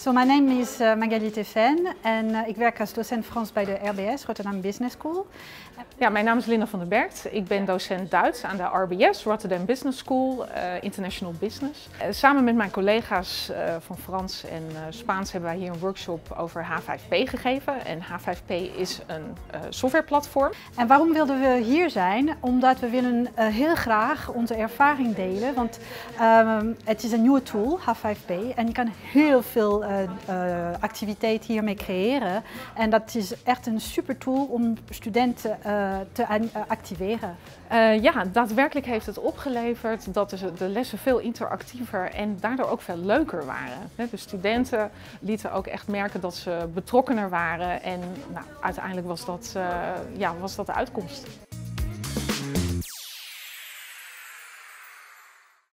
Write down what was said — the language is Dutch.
So, my name is uh, Magali Teffen en uh, ik werk als docent Frans bij de RBS, Rotterdam Business School. Ja, mijn naam is Linda van der Bergt. Ik ben docent Duits aan de RBS, Rotterdam Business School, uh, International Business. samen met mijn collega's van Frans en Spaans hebben wij hier een workshop over H5P gegeven. En H5P is een softwareplatform. En waarom wilden we hier zijn? Omdat we willen heel graag onze ervaring delen, want ehm, het is een nieuwe tool, H5P, en je kan heel veel uh, uh, activiteit hiermee creëren. En dat is echt een super tool om studenten uh, te activeren. ja, daadwerkelijk heeft het opgeleverd dat de lessen veel interactiever en daardoor ook veel leuker waren. De studenten lieten ook echt merken dat ze betrokkener waren en nou, uiteindelijk was dat, ja, was dat de uitkomst.